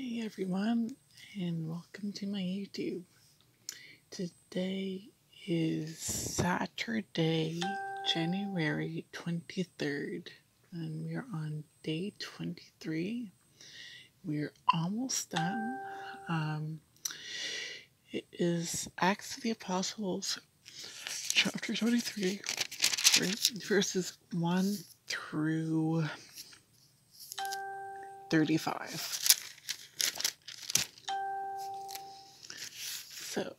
Hey everyone, and welcome to my YouTube. Today is Saturday, January 23rd, and we're on day 23. We're almost done. Um, it is Acts of the Apostles, chapter 23, verses 1 through 35. So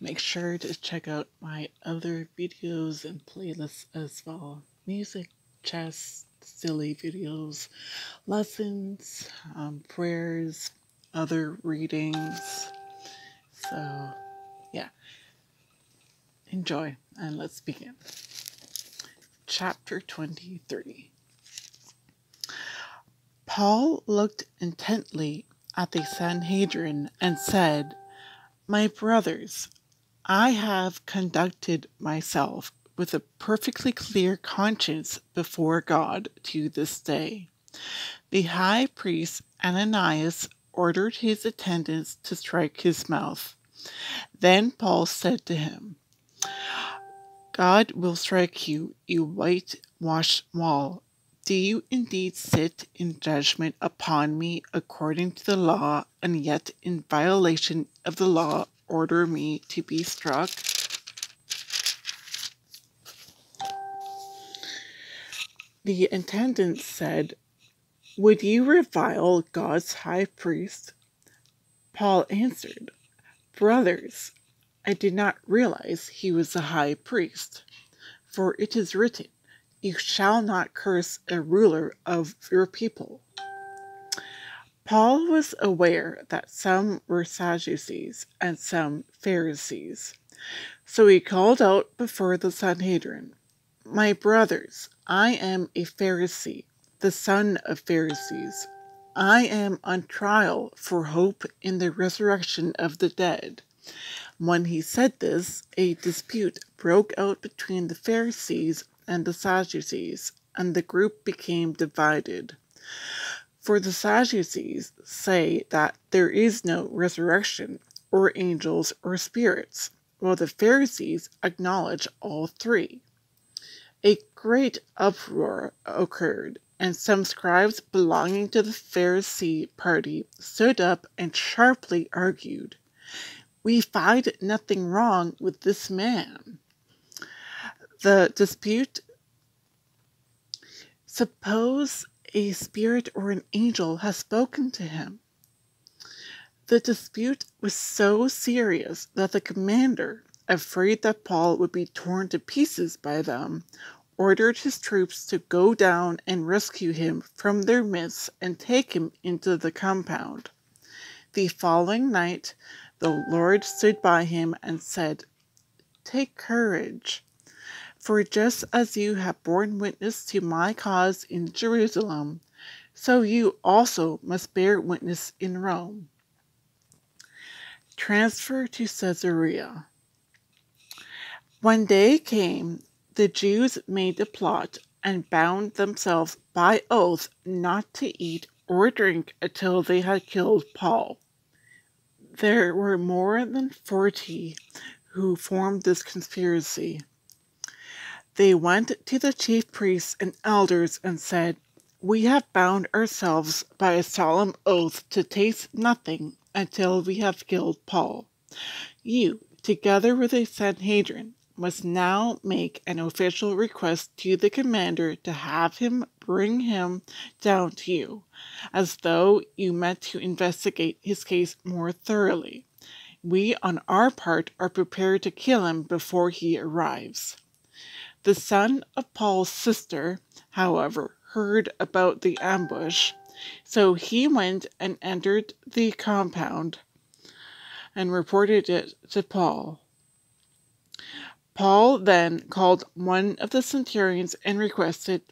make sure to check out my other videos and playlists as well. Music, chess, silly videos, lessons, um, prayers, other readings. So yeah, enjoy and let's begin. Chapter 23 Paul looked intently at the Sanhedrin and said, my brothers, I have conducted myself with a perfectly clear conscience before God to this day. The high priest Ananias ordered his attendants to strike his mouth. Then Paul said to him, God will strike you, you whitewashed wall, do you indeed sit in judgment upon me according to the law, and yet in violation of the law order me to be struck? The attendant said, Would you revile God's high priest? Paul answered, Brothers, I did not realize he was a high priest, for it is written, you shall not curse a ruler of your people. Paul was aware that some were Sadducees and some Pharisees. So he called out before the Sanhedrin, My brothers, I am a Pharisee, the son of Pharisees. I am on trial for hope in the resurrection of the dead. When he said this, a dispute broke out between the Pharisees and the Sadducees, and the group became divided. For the Sadducees say that there is no resurrection, or angels, or spirits, while the Pharisees acknowledge all three. A great uproar occurred, and some scribes belonging to the Pharisee party stood up and sharply argued, We find nothing wrong with this man. The dispute Suppose a spirit or an angel has spoken to him. The dispute was so serious that the commander, afraid that Paul would be torn to pieces by them, ordered his troops to go down and rescue him from their midst and take him into the compound. The following night the Lord stood by him and said, Take courage. For just as you have borne witness to my cause in Jerusalem, so you also must bear witness in Rome. Transfer to Caesarea. When day came, the Jews made a plot and bound themselves by oath not to eat or drink until they had killed Paul. There were more than forty who formed this conspiracy. They went to the chief priests and elders and said, We have bound ourselves by a solemn oath to taste nothing until we have killed Paul. You, together with the Sanhedrin, must now make an official request to the commander to have him bring him down to you, as though you meant to investigate his case more thoroughly. We, on our part, are prepared to kill him before he arrives. The son of Paul's sister, however, heard about the ambush, so he went and entered the compound and reported it to Paul. Paul then called one of the centurions and requested,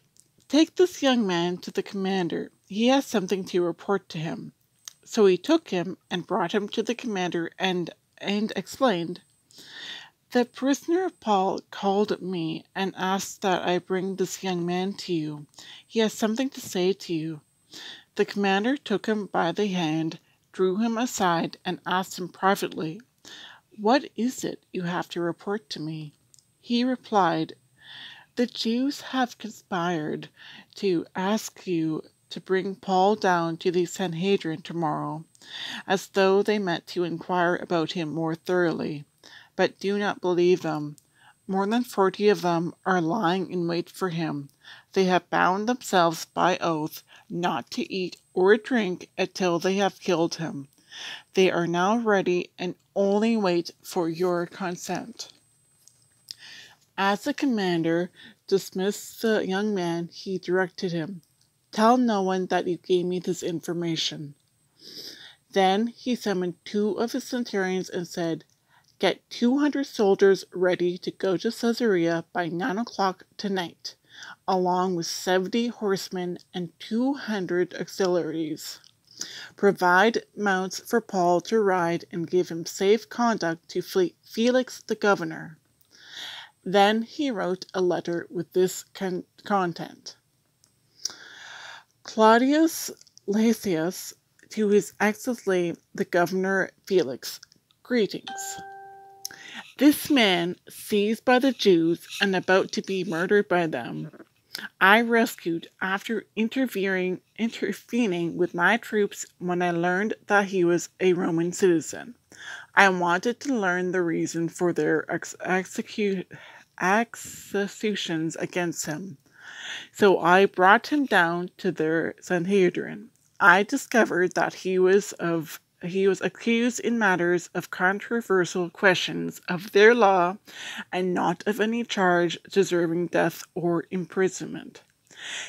Take this young man to the commander. He has something to report to him. So he took him and brought him to the commander and, and explained, the prisoner Paul called me and asked that I bring this young man to you. He has something to say to you. The commander took him by the hand, drew him aside, and asked him privately, What is it you have to report to me? He replied, The Jews have conspired to ask you to bring Paul down to the Sanhedrin tomorrow, as though they meant to inquire about him more thoroughly. But do not believe them. More than forty of them are lying in wait for him. They have bound themselves by oath not to eat or drink until they have killed him. They are now ready and only wait for your consent. As the commander dismissed the young man, he directed him, Tell no one that you gave me this information. Then he summoned two of his centurions and said, Get 200 soldiers ready to go to Caesarea by 9 o'clock tonight, along with 70 horsemen and 200 auxiliaries. Provide mounts for Paul to ride and give him safe conduct to Felix the governor. Then he wrote a letter with this con- content Claudius Lysias to his excellency the governor Felix, greetings. This man, seized by the Jews and about to be murdered by them, I rescued after interfering, intervening with my troops when I learned that he was a Roman citizen. I wanted to learn the reason for their ex- execute, executions against him. So I brought him down to their Sanhedrin. I discovered that he was of he was accused in matters of controversial questions of their law and not of any charge deserving death or imprisonment.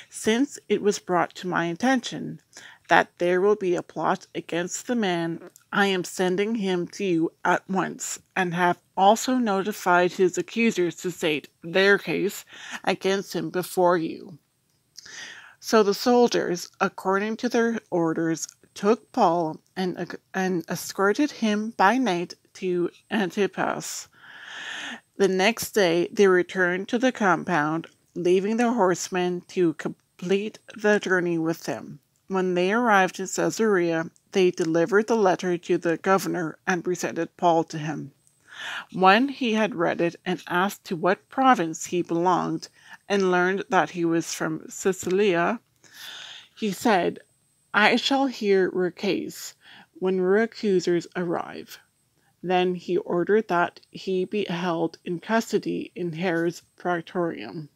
Since it was brought to my attention that there will be a plot against the man, I am sending him to you at once, and have also notified his accusers to state their case against him before you. So the soldiers, according to their orders, took Paul and, uh, and escorted him by night to Antipas. The next day they returned to the compound, leaving the horsemen to complete the journey with them. When they arrived in Caesarea, they delivered the letter to the governor and presented Paul to him. When he had read it and asked to what province he belonged, and learned that he was from Cilicia, he said, I shall hear your when your arrive. Then he ordered that he be held in custody in Herod's praetorium.